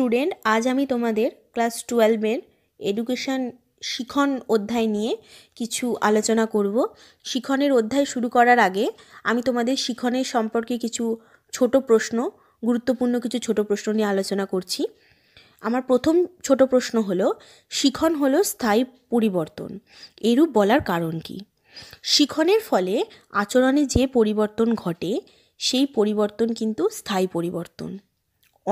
Student, আজ আমি তোমাদের ক্লাস টুয়েলভের এডুকেশান শিখন অধ্যায় নিয়ে কিছু আলোচনা করব। শিখনের অধ্যায় শুরু করার আগে আমি তোমাদের শিখনের সম্পর্কে কিছু ছোট প্রশ্ন, গুরুত্বপূর্ণ কিছু ছোট প্রশ্ন নিয়ে আলোচনা করছি। আমার প্রথম ছোট প্রশ্ন হলো, শিখন হলো স্থায়ী পরিবর্তন, এরূপ বলার কারণ কি? শিখনের ফলে আচরণে যে পরিবর্তন ঘটে, সেই পরিবর্তন কিন্তু স্থায়ী পরিবর্তন।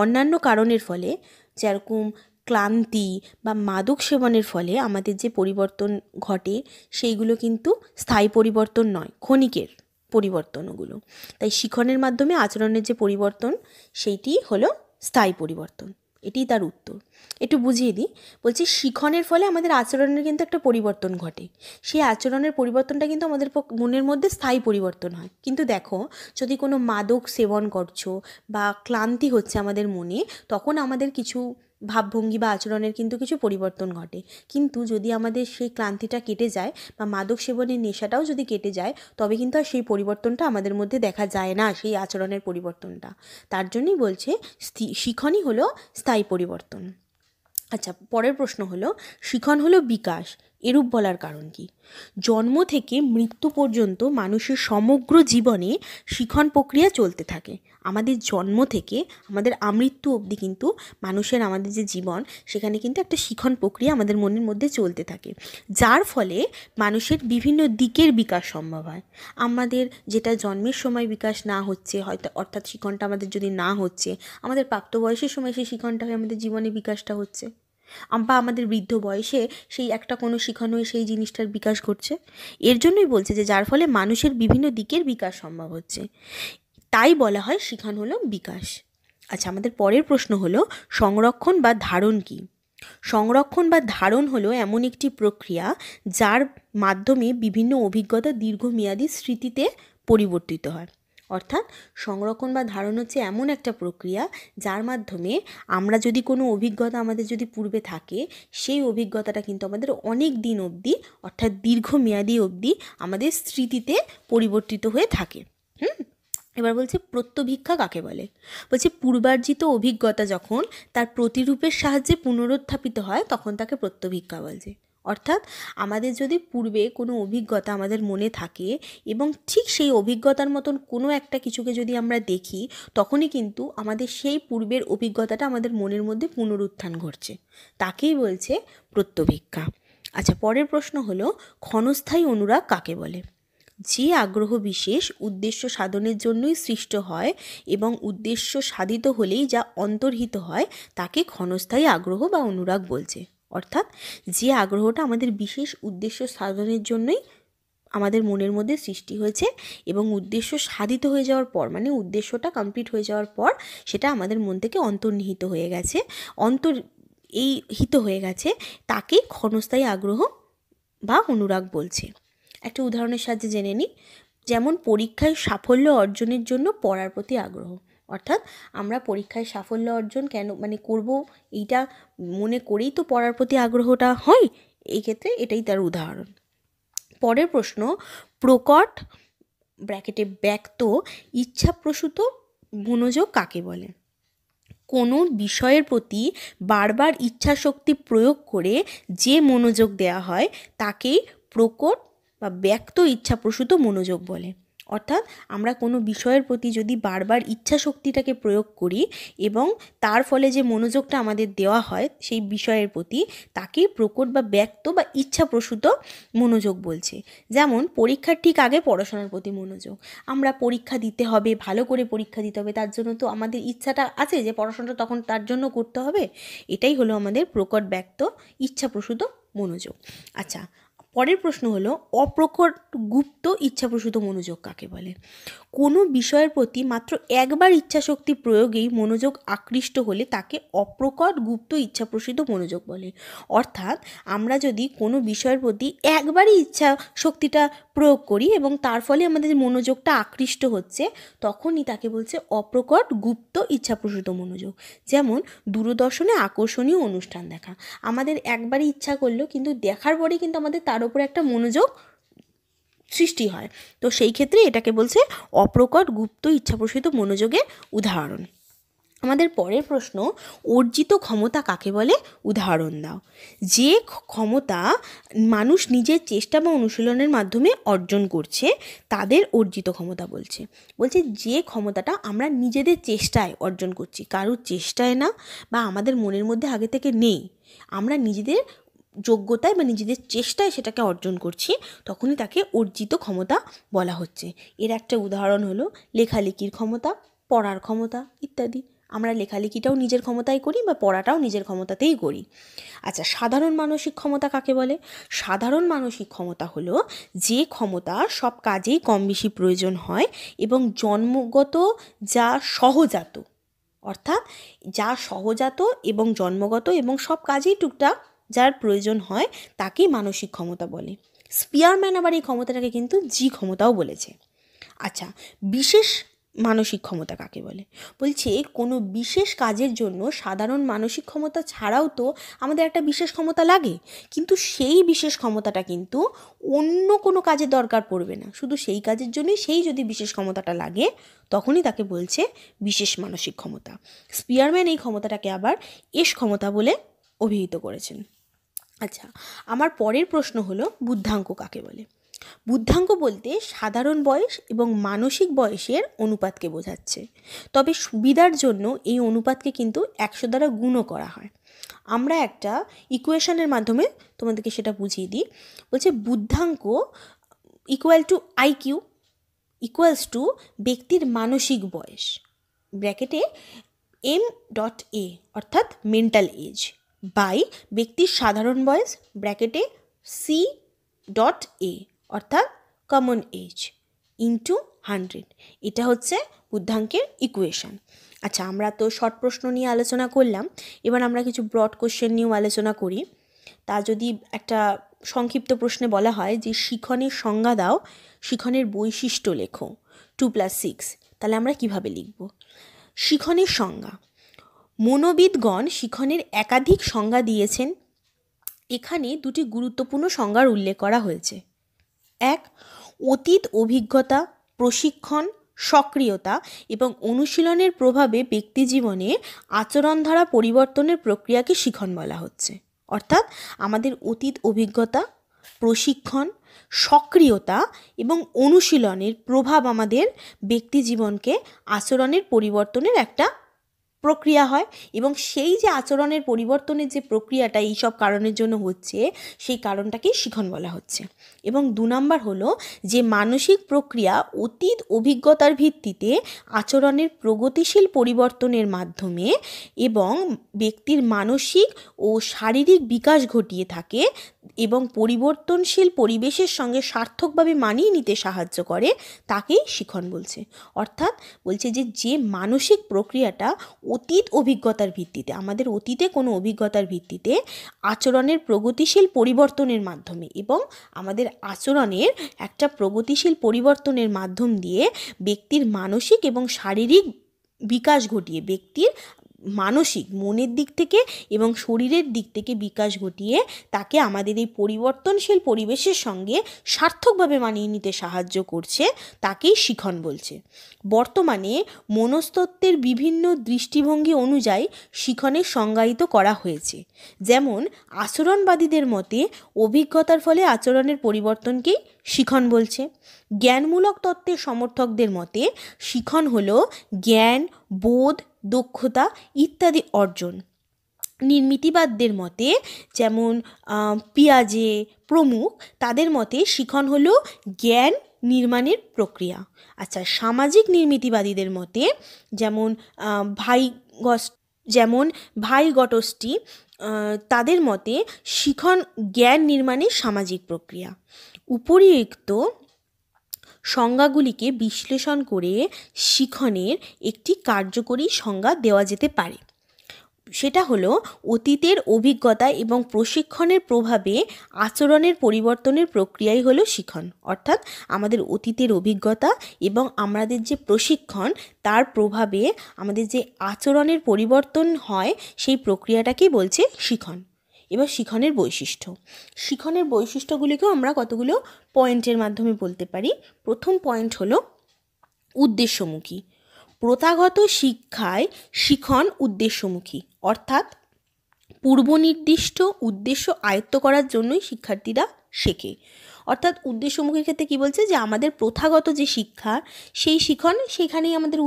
অন্যান্য কারণের ফলে, যেরকম ক্লান্তি বা মাদক সেবনের ফলে আমাদের যে পরিবর্তন ঘটে, সেইগুলো কিন্তু স্থায়ী পরিবর্তন নয়, ক্ষণিকের পরিবর্তনগুলো। তাই শিখনের মাধ্যমে আচরণের যে পরিবর্তন, সেইটি হলো স্থায়ী পরিবর্তন। এটিই তার উত্তর। একটু বুঝিয়ে দিই, বলছি শিখনের ফলে আমাদের আচরণের কিন্তু একটা পরিবর্তন ঘটে। সেই আচরণের পরিবর্তনটা কিন্তু আমাদের মনের মধ্যে স্থায়ী পরিবর্তন হয়। কিন্তু দেখো, যদি কোনো মাদক সেবন করছ বা ক্লান্তি হচ্ছে আমাদের মনে, তখন আমাদের কিছু ভাবভঙ্গি বা আচরণের কিন্তু কিছু পরিবর্তন ঘটে। কিন্তু যদি আমাদের সেই ক্লান্তিটা কেটে যায় বা মাদক সেবনের নেশাটাও যদি কেটে যায়, তবে কিন্তু আর সেই পরিবর্তনটা আমাদের মধ্যে দেখা যায় না, সেই আচরণের পরিবর্তনটা। তার জন্যই বলছে শিখনই হলো স্থায়ী পরিবর্তন। আচ্ছা পরের প্রশ্ন হলো, শিখন হলো বিকাশ। এরূপ বলার কারণ কি? জন্ম থেকে মৃত্যু পর্যন্ত মানুষের সমগ্র জীবনে শিখন প্রক্রিয়া চলতে থাকে। আমাদের জন্ম থেকে আমাদের আমৃত্যু অবধি কিন্তু মানুষের, আমাদের যে জীবন, সেখানে কিন্তু একটা শিখন প্রক্রিয়া আমাদের মনের মধ্যে চলতে থাকে। যার ফলে মানুষের বিভিন্ন দিকের বিকাশ সম্ভব হয়। আমাদের যেটা জন্মের সময় বিকাশ না হচ্ছে, হয়তো অর্থাৎ শিখনটা আমাদের যদি না হচ্ছে, আমাদের প্রাপ্তবয়সের সময় সেই শিখনটা আমাদের জীবনে বিকাশটা হচ্ছে। বা আমাদের বৃদ্ধ বয়সে সেই একটা কোনো শিখন সেই জিনিসটার বিকাশ ঘটছে। এর জন্যই বলছে যে যার ফলে মানুষের বিভিন্ন দিকের বিকাশ সম্ভব হচ্ছে। তাই বলা হয় শিখান হলো বিকাশ। আচ্ছা আমাদের পরের প্রশ্ন হলো, সংরক্ষণ বা ধারণ কী? সংরক্ষণ বা ধারণ হলো এমন একটি প্রক্রিয়া যার মাধ্যমে বিভিন্ন অভিজ্ঞতা দীর্ঘমেয়াদী স্মৃতিতে পরিবর্তিত হয়। অর্থাৎ সংরক্ষণ বা ধারণ হচ্ছে এমন একটা প্রক্রিয়া যার মাধ্যমে আমরা যদি কোনো অভিজ্ঞতা আমাদের যদি পূর্বে থাকে, সেই অভিজ্ঞতাটা কিন্তু আমাদের অনেক দিন অবধি, অর্থাৎ দীর্ঘমেয়াদী অবধি আমাদের স্মৃতিতে পরিবর্তিত হয়ে থাকে। হুম? এবার বলছে প্রত্যভিক্ষা কাকে বলে? বলছে পূর্বার্জিত অভিজ্ঞতা যখন তার প্রতিরূপের সাহায্যে পুনরুত্থাপিত হয়, তখন তাকে প্রত্যভিক্ষা বলছে। অর্থাৎ আমাদের যদি পূর্বে কোনো অভিজ্ঞতা আমাদের মনে থাকে এবং ঠিক সেই অভিজ্ঞতার মতন কোনো একটা কিছুকে যদি আমরা দেখি, তখনই কিন্তু আমাদের সেই পূর্বের অভিজ্ঞতাটা আমাদের মনের মধ্যে পুনরুত্থান ঘটছে। তাকেই বলছে প্রত্যভিক্ষা। আচ্ছা পরের প্রশ্ন হলো, ক্ষণস্থায়ী অনুরাগ কাকে বলে? যে আগ্রহ বিশেষ উদ্দেশ্য সাধনের জন্যই সৃষ্ট হয় এবং উদ্দেশ্য সাধিত হলেই যা অন্তর্হিত হয়, তাকে ক্ষণস্থায়ী আগ্রহ বা অনুরাগ বলছে। অর্থাৎ যে আগ্রহটা আমাদের বিশেষ উদ্দেশ্য সাধনের জন্যই আমাদের মনের মধ্যে সৃষ্টি হয়েছে এবং উদ্দেশ্য সাধিত হয়ে যাওয়ার পর মানে উদ্দেশ্যটা কমপ্লিট হয়ে যাওয়ার পর, সেটা আমাদের মন থেকে অন্তর্নিহিত হয়ে গেছে। অন্তর এই হিত হয়ে গেছে, তাকে ক্ষণস্থায়ী আগ্রহ বা অনুরাগ বলছে। একটা উদাহরণের সাহায্যে জেনে নিই। যেমন পরীক্ষায় সাফল্য অর্জনের জন্য পড়ার প্রতি আগ্রহ। অর্থাৎ আমরা পরীক্ষায় সাফল্য অর্জন কেন মানে করব এইটা মনে করেই তো পড়ার প্রতি আগ্রহটা হয়, এই ক্ষেত্রে এটাই তার উদাহরণ। পরের প্রশ্ন, প্রকট ব্র্যাকেটে ব্যক্ত ইচ্ছাপ্রসূত মনোযোগ কাকে বলে? কোনো বিষয়ের প্রতি বারবার ইচ্ছাশক্তি প্রয়োগ করে যে মনোযোগ দেওয়া হয় তাকেই প্রকট বা ব্যক্ত ইচ্ছাপ্রসূত মনোযোগ বলে। অর্থাৎ আমরা কোনো বিষয়ের প্রতি যদি বারবার ইচ্ছা শক্তিটাকে প্রয়োগ করি এবং তার ফলে যে মনোযোগটা আমাদের দেওয়া হয় সেই বিষয়ের প্রতি, তাকেই প্রকট বা ব্যক্ত বা ইচ্ছাপ্রসূত মনোযোগ বলছে। যেমন পরীক্ষার ঠিক আগে পড়াশোনার প্রতি মনোযোগ। আমরা পরীক্ষা দিতে হবে, ভালো করে পরীক্ষা দিতে হবে, তার জন্য তো আমাদের ইচ্ছাটা আছে যে পড়াশোনাটা তখন তার জন্য করতে হবে। এটাই হলো আমাদের প্রকট, ব্যক্ত, ইচ্ছাপ্রসূত মনোযোগ। আচ্ছা পরের প্রশ্ন হলো অপ্রকট গুপ্ত ইচ্ছাপ্রসূত মনোযোগ কাকে বলে? কোনো বিষয়ের প্রতি মাত্র একবার ইচ্ছাশক্তি প্রয়োগেই মনোযোগ আকৃষ্ট হলে তাকে অপ্রকট গুপ্ত ইচ্ছাপ্রসূত মনোযোগ বলে। অর্থাৎ আমরা যদি কোনো বিষয়ের প্রতি একবারই ইচ্ছা শক্তিটা প্রয়োগ করি এবং তার ফলে আমাদের মনোযোগটা আকৃষ্ট হচ্ছে, তখনই তাকে বলছে অপ্রকট গুপ্ত ইচ্ছাপ্রসূত মনোযোগ। যেমন, দূরদর্শনে আকর্ষণীয় অনুষ্ঠান দেখা। আমাদের একবারই ইচ্ছা করল, কিন্তু দেখার পরে কিন্তু আমাদের তার উপরে একটা মনোযোগ সৃষ্টি হয়। তো সেই ক্ষেত্রে এটাকে বলছে অপ্রকট গুপ্ত ইচ্ছাপ্রসূত মনোযোগের উদাহরণ। আমাদের পরের প্রশ্ন, অর্জিত ক্ষমতা কাকে বলে? উদাহরণ দাও। যে ক্ষমতা মানুষ নিজের চেষ্টা বা অনুশীলনের মাধ্যমে অর্জন করছে, তাদের অর্জিত ক্ষমতা বলছে। বলছে যে ক্ষমতাটা আমরা নিজেদের চেষ্টায় অর্জন করছি, কারোর চেষ্টায় না বা আমাদের মনের মধ্যে আগে থেকে নেই। আমরা নিজেদের যোগ্যতায় বা নিজেদের চেষ্টায় সেটাকে অর্জন করছি, তখনই তাকে অর্জিত ক্ষমতা বলা হচ্ছে। এর একটা উদাহরণ হলো লেখালেখির ক্ষমতা, পড়ার ক্ষমতা ইত্যাদি। আমরা লেখালেখিটাও নিজের ক্ষমতায় করি বা পড়াটাও নিজের ক্ষমতাতেই করি। আচ্ছা সাধারণ মানসিক ক্ষমতা কাকে বলে? সাধারণ মানসিক ক্ষমতা হলো যে ক্ষমতা সব কাজেই কম বেশি প্রয়োজন হয় এবং জন্মগত যা সহজাত, অর্থাৎ যা সহজাত এবং জন্মগত এবং সব কাজেই টুকটাক যার প্রয়োজন হয় তাকেই মানসিক ক্ষমতা বলে। স্পিয়ারম্যান আবার এই ক্ষমতাটাকে কিন্তু জি ক্ষমতাও বলেছে। আচ্ছা বিশেষ মানসিক ক্ষমতা কাকে বলে? বলছে কোনো বিশেষ কাজের জন্য সাধারণ মানসিক ক্ষমতা ছাড়াও তো আমাদের একটা বিশেষ ক্ষমতা লাগে। কিন্তু সেই বিশেষ ক্ষমতাটা কিন্তু অন্য কোনো কাজে দরকার পড়বে না। শুধু সেই কাজের জন্যই সেই যদি বিশেষ ক্ষমতাটা লাগে, তখনই তাকে বলছে বিশেষ মানসিক ক্ষমতা। স্পিয়ারম্যান এই ক্ষমতাটাকে আবার এস ক্ষমতা বলে অভিহিত করেছেন। আচ্ছা আমার পরের প্রশ্ন হলো বুদ্ধাঙ্ক কাকে বলে? বুদ্ধাঙ্ক বলতে সাধারণ বয়স এবং মানসিক বয়সের অনুপাতকে বোঝাচ্ছে। তবে সুবিধার জন্য এই অনুপাতকে কিন্তু একশো দ্বারা গুণও করা হয়। আমরা একটা ইকুয়েশনের মাধ্যমে তোমাদেরকে সেটা বুঝিয়ে দিই। বলছে বুদ্ধাঙ্ক equal to IQ equals to ব্যক্তির মানসিক বয়স। ব্র্যাকেটে এম ডট এ অর্থাৎ মেন্টাল এজ বাই ব্যক্তির সাধারণ বয়স ব্র্যাকেটে সি ডট এ অর্থাৎ কমন এজ ইন্টু হান্ড্রেড এটা হচ্ছে বুদ্ধাঙ্কের ইকুয়েশান আচ্ছা আমরা তো শর্ট প্রশ্ন নিয়ে আলোচনা করলাম। এবার আমরা কিছু ব্রড কোশ্চেন নিয়েও আলোচনা করি। তা যদি একটা সংক্ষিপ্ত প্রশ্নে বলা হয় যে শিখনের সংজ্ঞা দাও, শিখনের বৈশিষ্ট্য লেখো টু প্লাস সিক্স তাহলে আমরা কীভাবে লিখব? শিখনের সংজ্ঞা মনোবিদগণ শিখনের একাধিক সংজ্ঞা দিয়েছেন। এখানে দুটি গুরুত্বপূর্ণ সংজ্ঞার উল্লেখ করা হয়েছে। এক, অতীত অভিজ্ঞতা, প্রশিক্ষণ, সক্রিয়তা এবং অনুশীলনের প্রভাবে ব্যক্তি জীবনে আচরণধারা পরিবর্তনের প্রক্রিয়াকে শিখন বলা হচ্ছে। অর্থাৎ আমাদের অতীত অভিজ্ঞতা, প্রশিক্ষণ, সক্রিয়তা এবং অনুশীলনের প্রভাব আমাদের ব্যক্তি জীবনকে আচরণের পরিবর্তনের একটা প্রক্রিয়া হয় এবং সেই যে আচরণের পরিবর্তনের যে প্রক্রিয়াটা এইসব কারণের জন্য হচ্ছে, সেই কারণটাকেই শিখন বলা হচ্ছে। এবং দু নম্বর হলো যে মানসিক প্রক্রিয়া অতীত অভিজ্ঞতার ভিত্তিতে আচরণের প্রগতিশীল পরিবর্তনের মাধ্যমে এবং ব্যক্তির মানসিক ও শারীরিক বিকাশ ঘটিয়ে থাকে এবং পরিবর্তনশীল পরিবেশের সঙ্গে সার্থকভাবে মানিয়ে নিতে সাহায্য করে, তাকেই শিখন বলছে। অর্থাৎ বলছে যে যে মানসিক প্রক্রিয়াটা অতীত অভিজ্ঞতার ভিত্তিতে, আমাদের অতীতে কোনো অভিজ্ঞতার ভিত্তিতে আচরণের প্রগতিশীল পরিবর্তনের মাধ্যমে এবং আমাদের আচরণের একটা প্রগতিশীল পরিবর্তনের মাধ্যম দিয়ে ব্যক্তির মানসিক এবং শারীরিক বিকাশ ঘটিয়ে, ব্যক্তির মানসিক, মনের দিক থেকে এবং শরীরের দিক থেকে বিকাশ ঘটিয়ে তাকে আমাদের এই পরিবর্তনশীল পরিবেশের সঙ্গে সার্থকভাবে মানিয়ে নিতে সাহায্য করছে, তাকেই শিখন বলছে। বর্তমানে মনস্তত্ত্বের বিভিন্ন দৃষ্টিভঙ্গি অনুযায়ী শিখনের সংজ্ঞায়িত করা হয়েছে। যেমন, আচরণবাদীদের মতে অভিজ্ঞতার ফলে আচরণের পরিবর্তনকেই শিখন বলছে। জ্ঞানমূলক তত্ত্বের সমর্থকদের মতে শিখন হল জ্ঞান, বোধ, দক্ষতা ইত্যাদি অর্জন। নির্মিতিবাদদের মতে যেমন পিয়াজে প্রমুখ, তাদের মতে শিখন হল জ্ঞান নির্মাণের প্রক্রিয়া। আচ্ছা সামাজিক নির্মিতিবাদীদের মতে যেমন ভাই যেমন ভাই গটষ্টি তাদের মতে শিখন জ্ঞান নির্মাণের সামাজিক প্রক্রিয়া। উপরিউক্ত সংজ্ঞাগুলিকে বিশ্লেষণ করে শিখনের একটি কার্যকরী সংজ্ঞা দেওয়া যেতে পারে। সেটা হলো অতীতের অভিজ্ঞতা এবং প্রশিক্ষণের প্রভাবে আচরণের পরিবর্তনের প্রক্রিয়াই হলো শিখন। অর্থাৎ আমাদের অতীতের অভিজ্ঞতা এবং আমাদের যে প্রশিক্ষণ, তার প্রভাবে আমাদের যে আচরণের পরিবর্তন হয়, সেই প্রক্রিয়াটাকেই বলছে শিখন। এবার শিখনের বৈশিষ্ট্য। শিখনের বৈশিষ্ট্যগুলিকেও আমরা কতগুলো পয়েন্টের মাধ্যমে বলতে পারি? প্রথম পয়েন্ট হলো উদ্দেশ্যমুখী। প্রথাগত শিক্ষায় শিখন উদ্দেশ্যমুখী, অর্থাৎ পূর্বনির্দিষ্ট উদ্দেশ্য আয়ত্ত করার জন্যই শিক্ষার্থীরা শেখে। অর্থাৎ উদ্দেশ্যমুখীর ক্ষেত্রে কী বলছে? যে আমাদের প্রথাগত যে শিক্ষা, সেই শিখন, সেখানেই আমাদের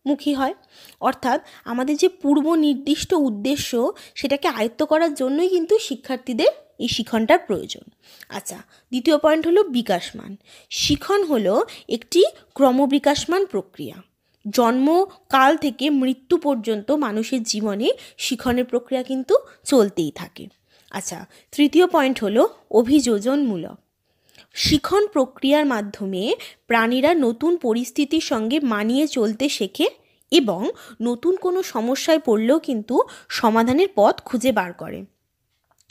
উদ্দেশ্যমুখী হয়। অর্থাৎ আমাদের যে পূর্ব নির্দিষ্ট উদ্দেশ্য সেটাকে আয়ত্ত করার জন্যই কিন্তু শিক্ষার্থীদের এই শিখনটার প্রয়োজন। আচ্ছা দ্বিতীয় পয়েন্ট হলো বিকাশমান। শিখন হলো একটি ক্রমবিকাশমান প্রক্রিয়া। জন্মকাল থেকে মৃত্যু পর্যন্ত মানুষের জীবনে শিখনের প্রক্রিয়া কিন্তু চলতেই থাকে। আচ্ছা তৃতীয় পয়েন্ট হলো অভিযোজনমূলক। শিখন প্রক্রিয়ার মাধ্যমে প্রাণীরা নতুন পরিস্থিতির সঙ্গে মানিয়ে চলতে শেখে এবং নতুন কোনো সমস্যায় পড়লেও কিন্তু সমাধানের পথ খুঁজে বার করে।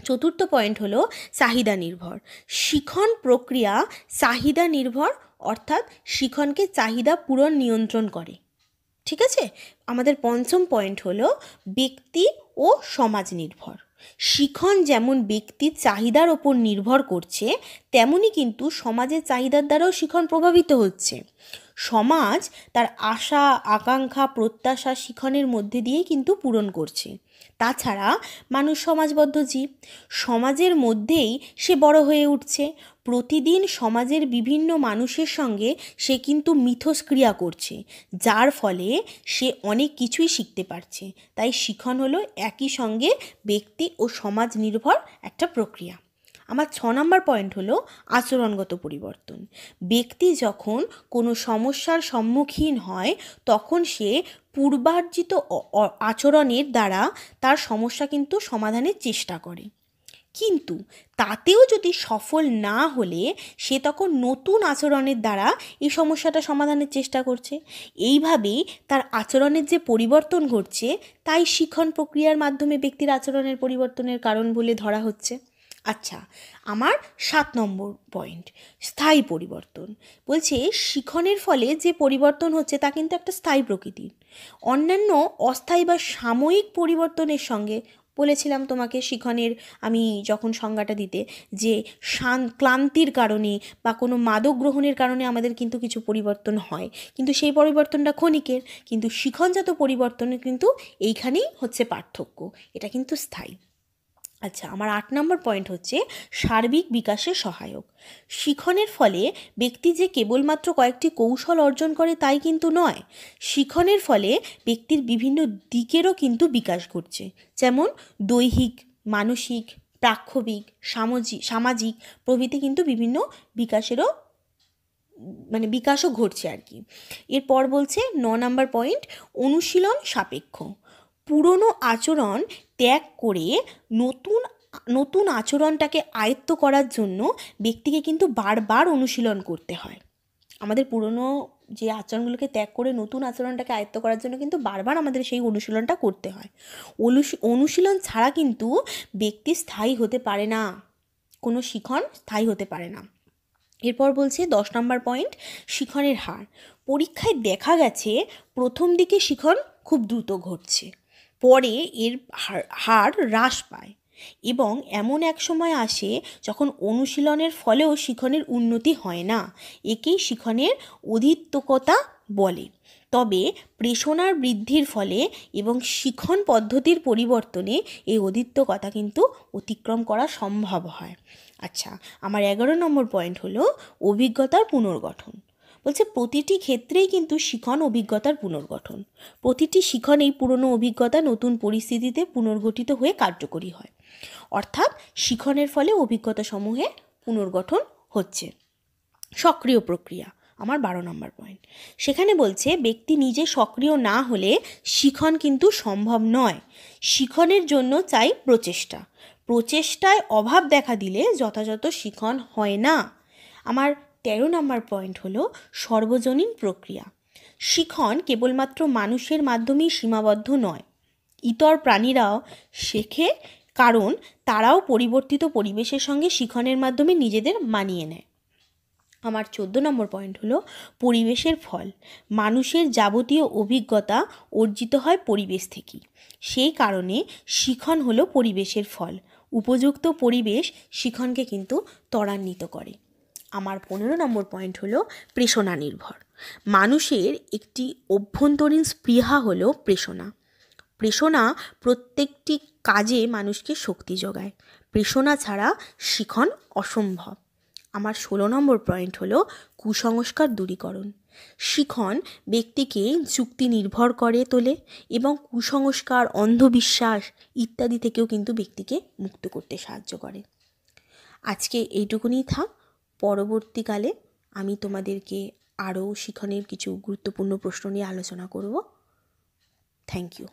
চতুর্থ পয়েন্ট হলো চাহিদা নির্ভর। শিখন প্রক্রিয়া চাহিদা নির্ভর, অর্থাৎ শিখনকে চাহিদা পূরণ নিয়ন্ত্রণ করে। ঠিক আছে? আমাদের পঞ্চম পয়েন্ট হলো ব্যক্তি ও সমাজ নির্ভর। শিখন যেমন ব্যক্তির চাহিদার ওপর নির্ভর করছে, তেমনি কিন্তু সমাজের চাহিদার দ্বারাও শিখন প্রভাবিত হচ্ছে। সমাজ তার আশা, আকাঙ্ক্ষা, প্রত্যাশা শিখনের মধ্যে দিয়েই কিন্তু পূরণ করছে। তাছাড়া মানুষ সমাজবদ্ধ জীব। সমাজের মধ্যেই সে বড় হয়ে উঠছে। প্রতিদিন সমাজের বিভিন্ন মানুষের সঙ্গে সে কিন্তু মিথস্ক্রিয়া করছে, যার ফলে সে অনেক কিছুই শিখতে পারছে। তাই শিখন হলো একই সঙ্গে ব্যক্তি ও সমাজ নির্ভর একটা প্রক্রিয়া। আমার ছ নম্বর পয়েন্ট হলো আচরণগত পরিবর্তন। ব্যক্তি যখন কোনো সমস্যার সম্মুখীন হয়, তখন সে পূর্বার্জিত আচরণের দ্বারা তার সমস্যা কিন্তু সমাধানের চেষ্টা করে। কিন্তু তাতেও যদি সফল না হলে সে তখন নতুন আচরণের দ্বারা এই সমস্যাটা সমাধানের চেষ্টা করছে। এইভাবেই তার আচরণের যে পরিবর্তন ঘটছে, তাই শিখন প্রক্রিয়ার মাধ্যমে ব্যক্তির আচরণের পরিবর্তনের কারণ বলে ধরা হচ্ছে। আচ্ছা আমার সাত নম্বর পয়েন্ট স্থায়ী পরিবর্তন। বলছে, শিখনের ফলে যে পরিবর্তন হচ্ছে তা কিন্তু একটা স্থায়ী প্রকৃতির অন্যান্য অস্থায়ী বা সাময়িক পরিবর্তনের সঙ্গে বলেছিলাম তোমাকে শিখনের, আমি যখন সংজ্ঞাটা দিতে, যে শান, ক্লান্তির কারণে বা কোনো মাদক গ্রহণের কারণে আমাদের কিন্তু কিছু পরিবর্তন হয়। কিন্তু সেই পরিবর্তনটা ক্ষণিকের, কিন্তু শিখনজাত পরিবর্তনের কিন্তু এইখানেই হচ্ছে পার্থক্য। এটা কিন্তু স্থায়ী। আচ্ছা আমার আট নম্বর পয়েন্ট হচ্ছে সার্বিক বিকাশে সহায়ক। শিখনের ফলে ব্যক্তি যে কেবলমাত্র কয়েকটি কৌশল অর্জন করে তাই কিন্তু নয়, শিখনের ফলে ব্যক্তির বিভিন্ন দিকেরও কিন্তু বিকাশ ঘটছে। যেমন দৈহিক, মানসিক, প্রাক্ষবিক সামাজিক সামাজিক প্রভৃতি কিন্তু বিভিন্ন বিকাশেরও মানে বিকাশও ঘটছে আর কি এরপর বলছে ন নাম্বার পয়েন্ট অনুশীলন সাপেক্ষ। পুরনো আচরণ ত্যাগ করে নতুন নতুন আচরণটাকে আয়ত্ত করার জন্য ব্যক্তিকে কিন্তু বারবার অনুশীলন করতে হয়। আমাদের পুরনো যে আচরণগুলোকে ত্যাগ করে নতুন আচরণটাকে আয়ত্ত করার জন্য কিন্তু বারবার আমাদের সেই অনুশীলনটা করতে হয়। অনুশীলন ছাড়া কিন্তু ব্যক্তি স্থায়ী হতে পারে না, কোনো শিখন স্থায়ী হতে পারে না। এরপর বলছে দশ নম্বর পয়েন্ট শিখনের হার। পরীক্ষায় দেখা গেছে প্রথম দিকে শিখন খুব দ্রুত ঘটছে। পরে এর হার হ্রাস পায় এবং এমন এক সময় আসে যখন অনুশীলনের ফলেও শিখনের উন্নতি হয় না। একেই শিখনের অধিত্যকতা বলে। তবে প্রেষণার বৃদ্ধির ফলে এবং শিখন পদ্ধতির পরিবর্তনে এই অধিত্যকতা কিন্তু অতিক্রম করা সম্ভব হয়। আচ্ছা আমার এগারো নম্বর পয়েন্ট হলো অভিজ্ঞতার পুনর্গঠন। বলছে প্রতিটি ক্ষেত্রেই কিন্তু শিখন অভিজ্ঞতার পুনর্গঠন। প্রতিটি শিখন এই পুরনো অভিজ্ঞতা নতুন পরিস্থিতিতে পুনর্গঠিত হয়ে কার্যকরী হয়। অর্থাৎ শিখনের ফলে অভিজ্ঞতা সমূহে পুনর্গঠন হচ্ছে। সক্রিয় প্রক্রিয়া, আমার বারো নম্বর পয়েন্ট সেখানে বলছে, ব্যক্তি নিজে সক্রিয় না হলে শিখন কিন্তু সম্ভব নয়। শিখনের জন্য চাই প্রচেষ্টা। প্রচেষ্টায় অভাব দেখা দিলে যথাযথ শিখন হয় না। আমার তেরো নম্বর পয়েন্ট হলো সর্বজনীন প্রক্রিয়া। শিখন কেবলমাত্র মানুষের মাধ্যমেই সীমাবদ্ধ নয়, ইতর প্রাণীরাও শেখে, কারণ তারাও পরিবর্তিত পরিবেশের সঙ্গে শিখনের মাধ্যমে নিজেদের মানিয়ে নেয়। আমার চোদ্দ নম্বর পয়েন্ট হলো পরিবেশের ফল, মানুষের যাবতীয় অভিজ্ঞতা অর্জিত হয় পরিবেশ থেকেই। সেই কারণে শিখন হলো পরিবেশের ফল, উপযুক্ত পরিবেশ শিখনকে কিন্তু ত্বরান্বিত করে। আমার পনেরো নম্বর পয়েন্ট হলো প্রেষণা নির্ভর। মানুষের একটি অভ্যন্তরীণ স্পৃহা হলো প্রেষণা। প্রেষণা প্রত্যেকটি কাজে মানুষকে শক্তি যোগায়। প্রেষণা ছাড়া শিখন অসম্ভব। আমার ষোলো নম্বর পয়েন্ট হলো কুসংস্কার দূরীকরণ। শিখন ব্যক্তিকে যুক্তি নির্ভর করে তোলে এবং কুসংস্কার, অন্ধবিশ্বাস ইত্যাদি থেকেও কিন্তু ব্যক্তিকে মুক্ত করতে সাহায্য করে। আজকে এইটুকুনি থাক। পরবর্তীকালে আমি তোমাদেরকে আরও শিখনের কিছু গুরুত্বপূর্ণ প্রশ্ন নিয়ে আলোচনা করব। Thank you